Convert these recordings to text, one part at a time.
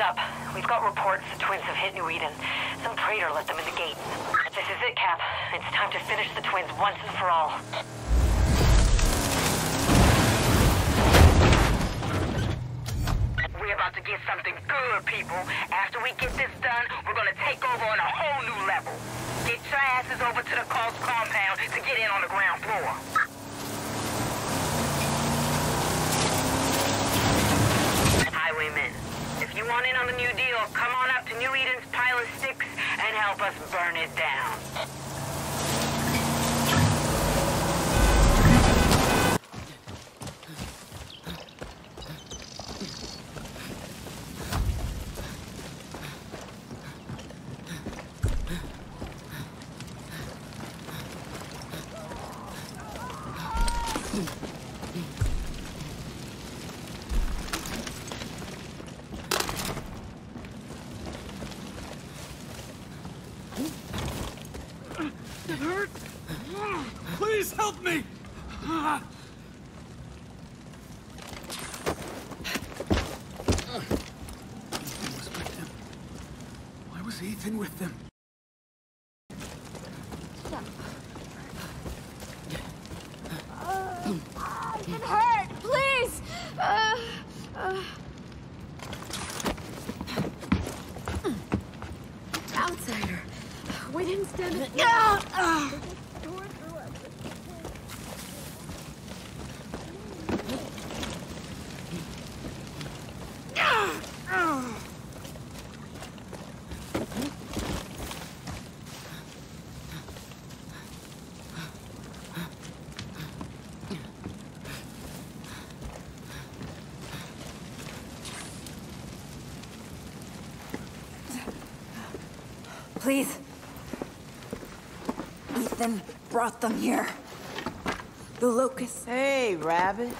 up. We've got reports the twins have hit New Eden. Some traitor let them in the gates. This is it, Cap. It's time to finish the twins once and for all. We're about to get something good, people. After we get this done, we're gonna take over on a whole new level. Get your asses over to the Cult's compound to get in on the ground floor. Highwaymen, you want in on the new deal, come on up to New Eden's pile of sticks and help us burn it down. It hurt! Please help me! Ethan was with them. Why was Ethan with them? It hurt! Please! Uh, uh. Outsider. We didn't stand it. Ah! Please. Ethan brought them here. The locust. Hey, Rabbit.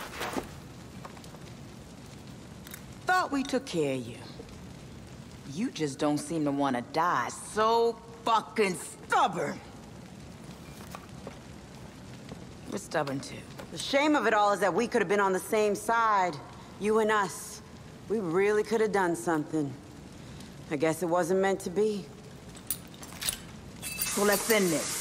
Thought we took care of you. You just don't seem to want to die. So fucking stubborn. We're stubborn too. The shame of it all is that we could have been on the same side. You and us. We really could have done something. I guess it wasn't meant to be. So let's end this.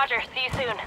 Roger, see you soon.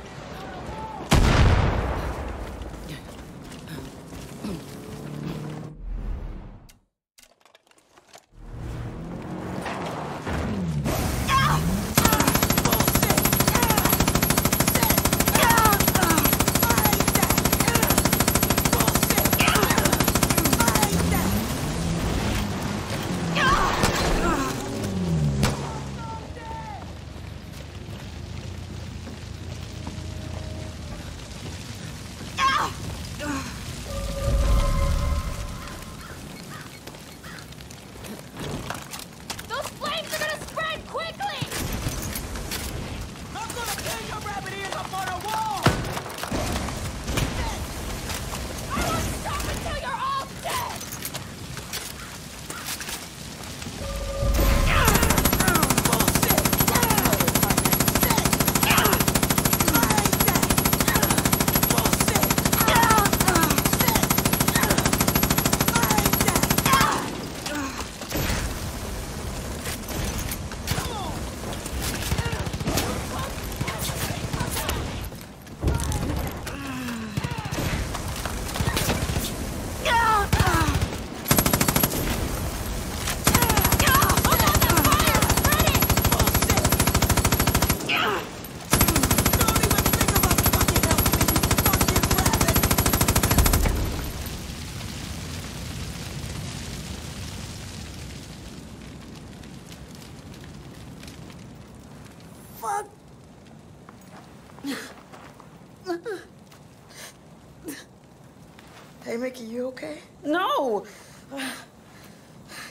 Hey, Mickey, you okay? No!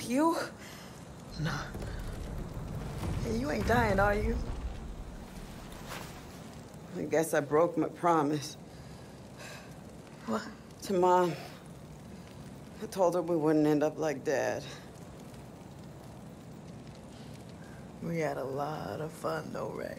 You? No. Hey, you ain't dying, are you? I guess I broke my promise What? to Mom. I told her we wouldn't end up like Dad. We had a lot of fun, though, Ray.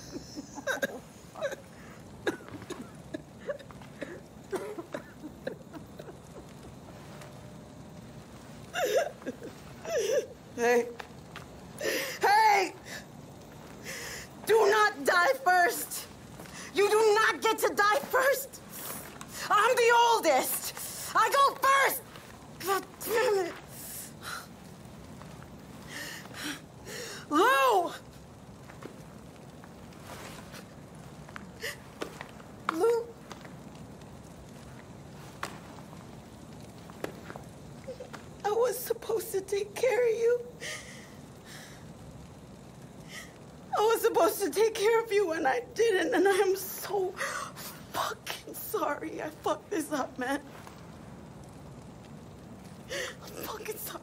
take care of you and I didn't, and I'm so fucking sorry I fucked this up, man. I'm fucking sorry.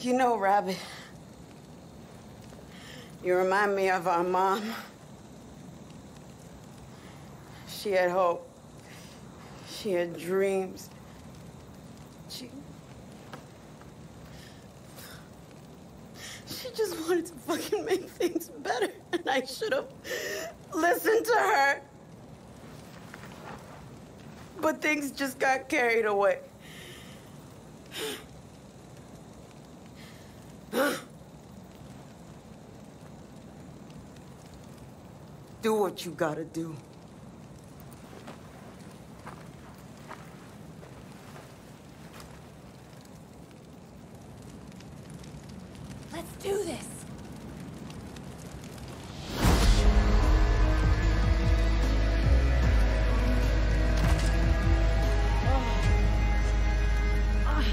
You know, Rabbit, you remind me of our mom. She had hope. She had dreams. She. She just wanted to fucking make things better, and I should have listened to her. But things just got carried away. Do what you gotta do. Let's do this! Oh. Ah.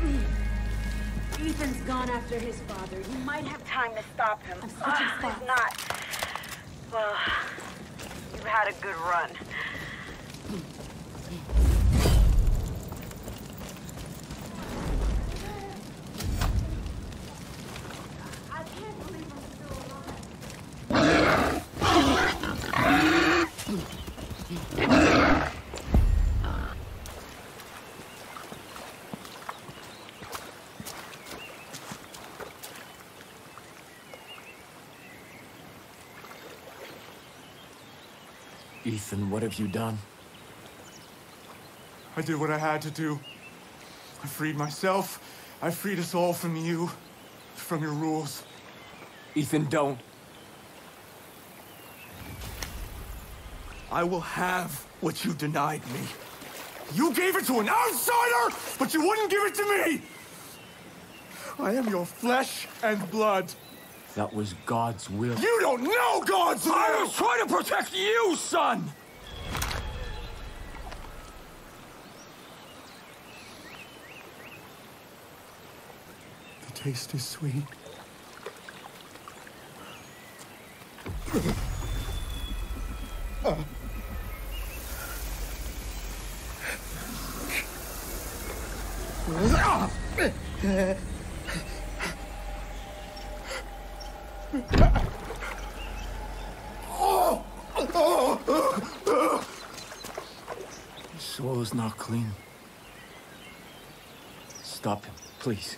Mm. Ethan's gone after his father. You might have time to stop him. I'm such a uh, not well, you've had a good run. What have you done? I did what I had to do. I freed myself. I freed us all from you. From your rules. Ethan, don't. I will have what you denied me. You gave it to an outsider, but you wouldn't give it to me! I am your flesh and blood. That was God's will. You don't know God's will! I was trying to protect you, son! Taste is sweet. His soul is not clean. Stop him, please.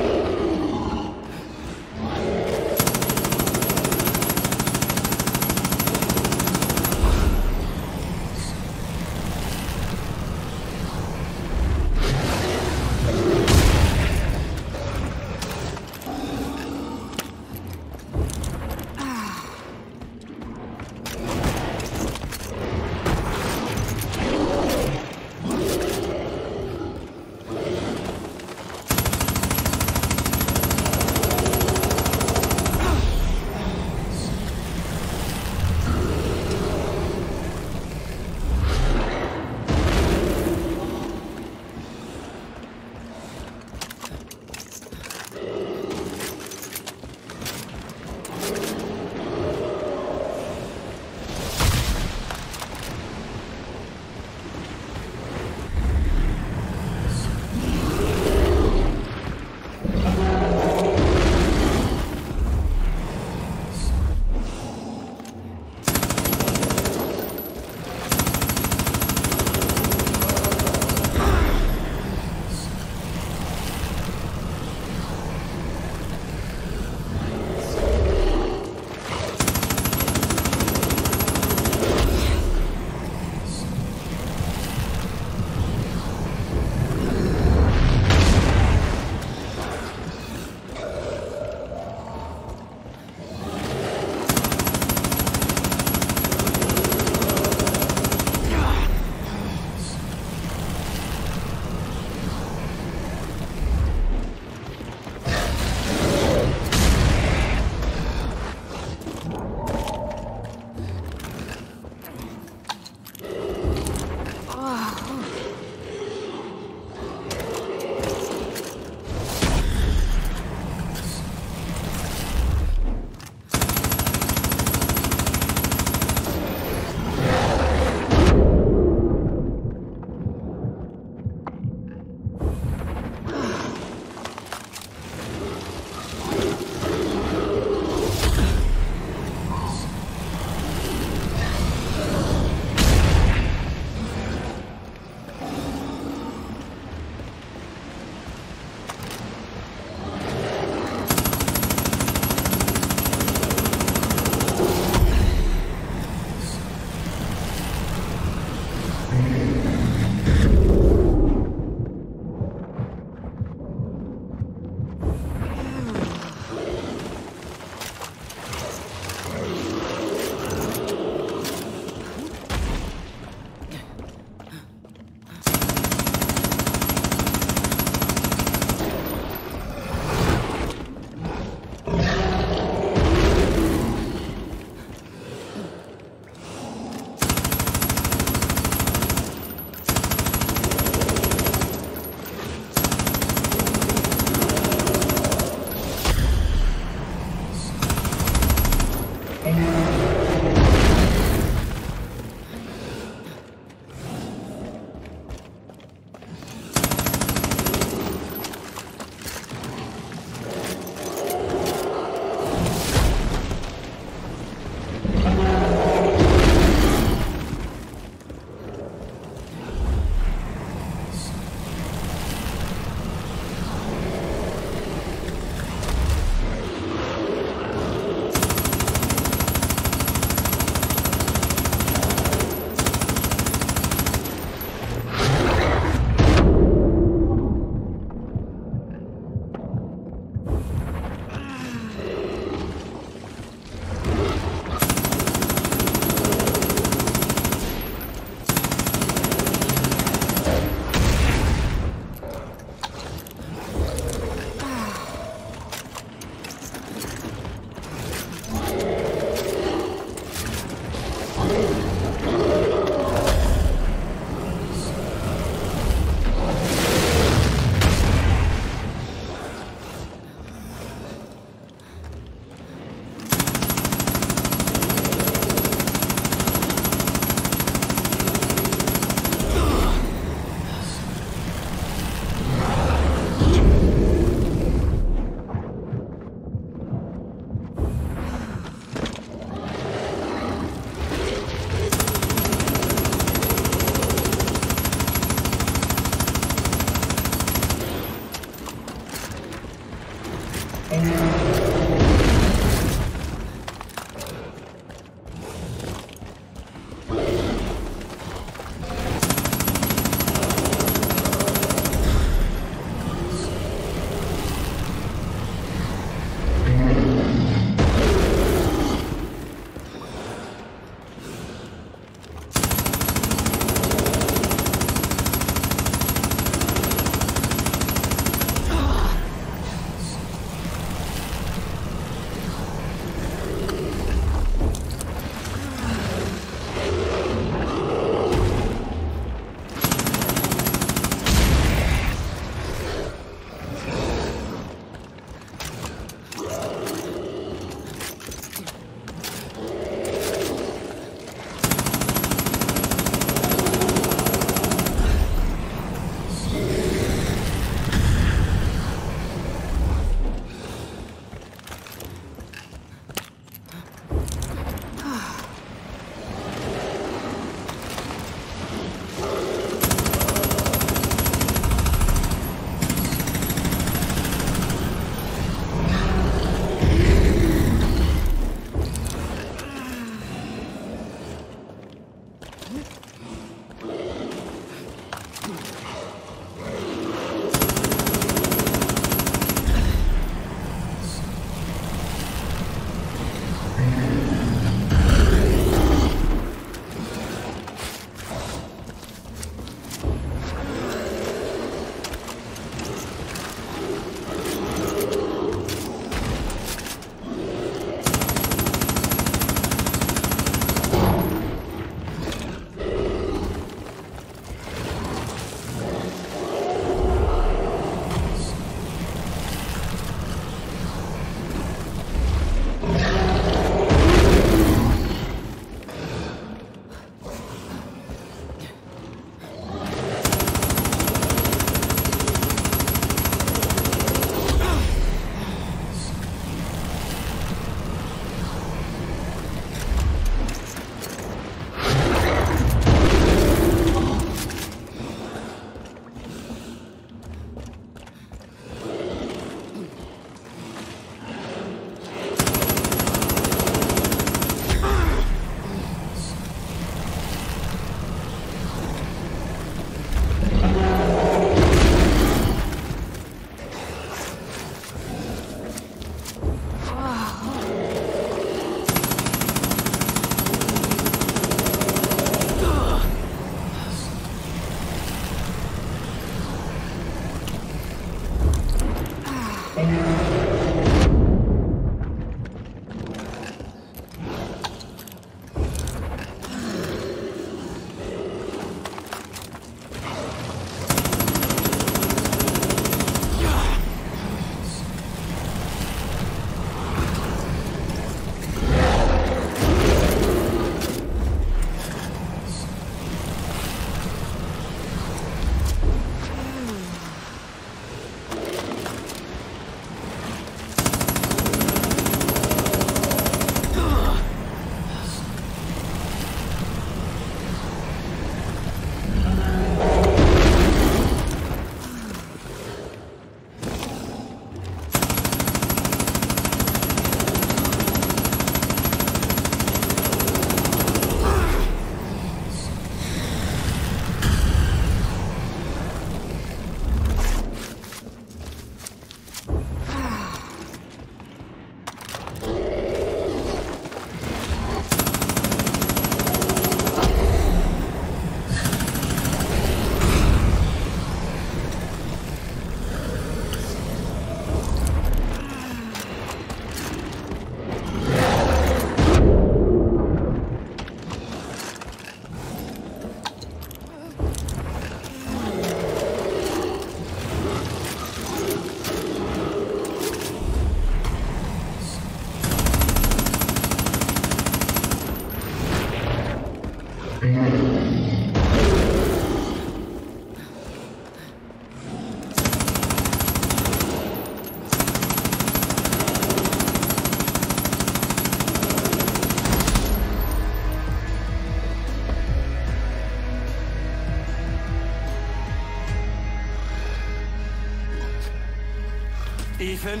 Ethan?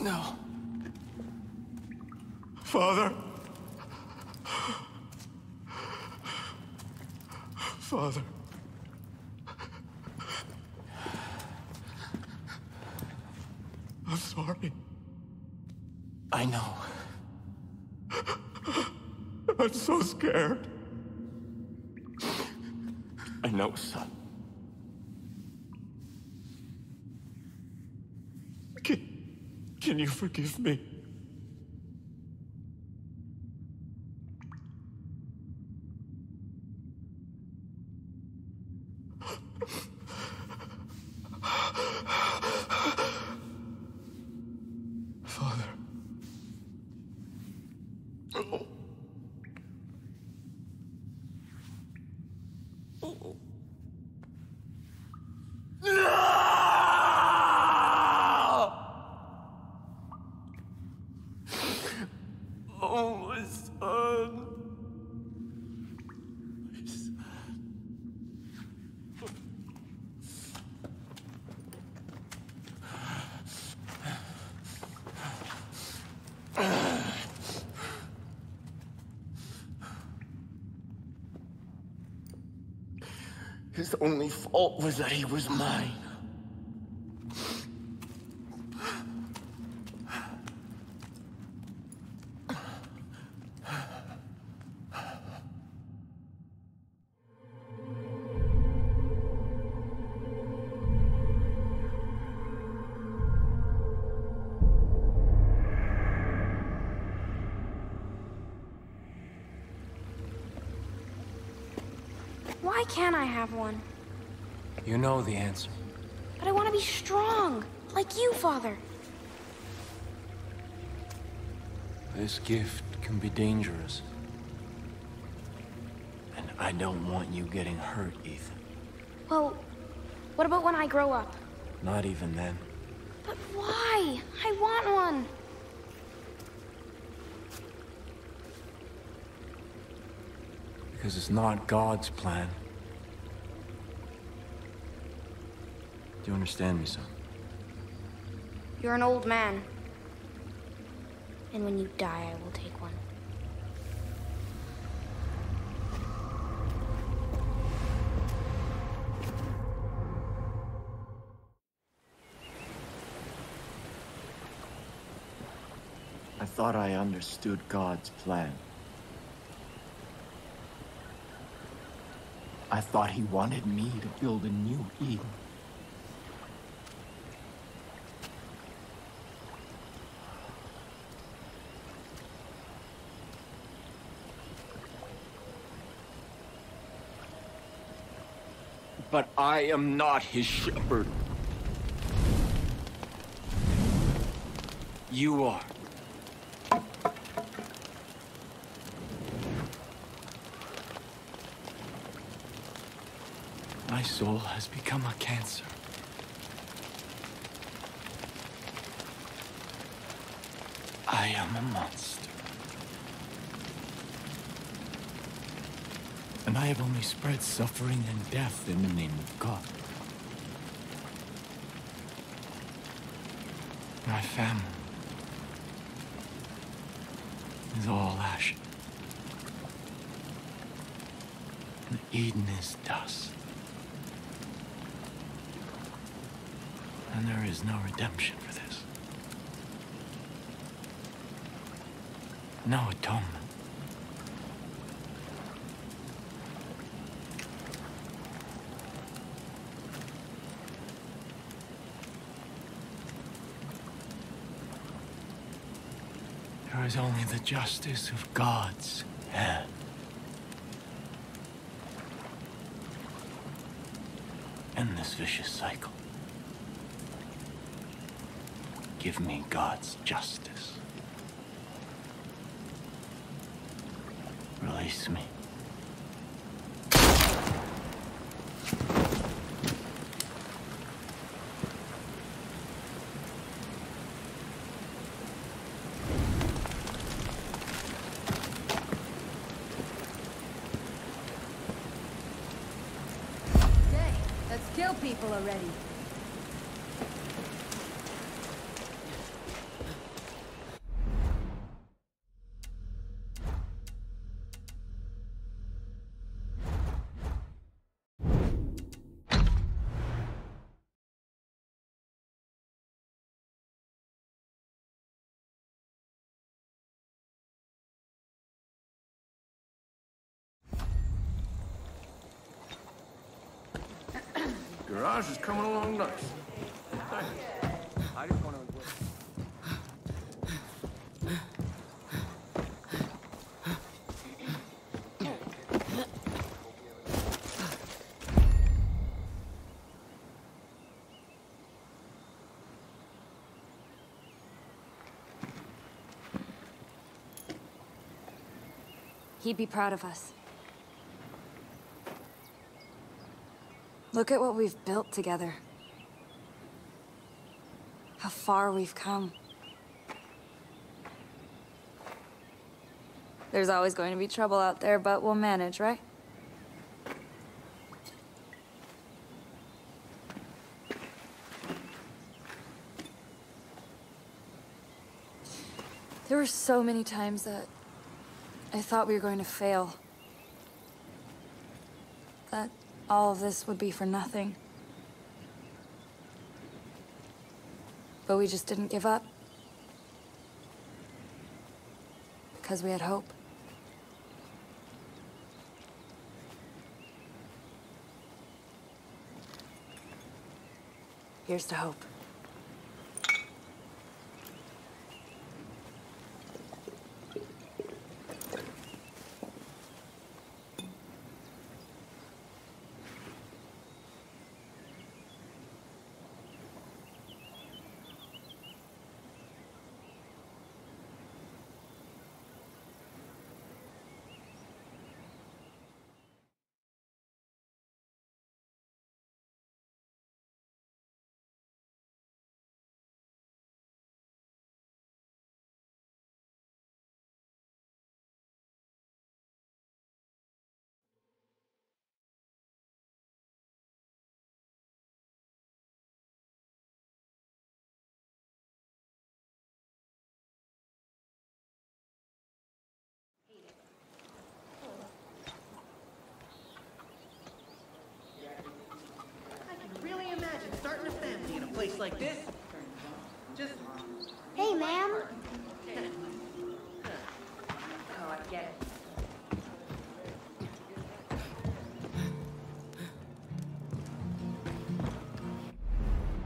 No. Father? Father? I'm sorry. I know. I'm so scared. I know, son. Can, can you forgive me? Father. Oh, my son. My son. His only fault was that he was mine. One? You know the answer. But I want to be strong, like you, Father. This gift can be dangerous. And I don't want you getting hurt, Ethan. Well, what about when I grow up? Not even then. But why? I want one. Because it's not God's plan. Understand me, son? You're an old man. And when you die, I will take one. I thought I understood God's plan. I thought he wanted me to build a new Eden. But I am not his shepherd. You are. My soul has become a cancer. I am a monster. And I have only spread suffering and death in the name of God. My family is all ash. And Eden is dust. And there is no redemption for this. No atonement. There is only the justice of God's hand. End this vicious cycle. Give me God's justice. Release me. Day, let's kill people already. Garage is coming along nice. I just want to... He'd be proud of us. Look at what we've built together. How far we've come. There's always going to be trouble out there, but we'll manage, right? There were so many times that I thought we were going to fail. That all of this would be for nothing. But we just didn't give up. Because we had hope. Here's to hope. I can really imagine starting a family in a place like this.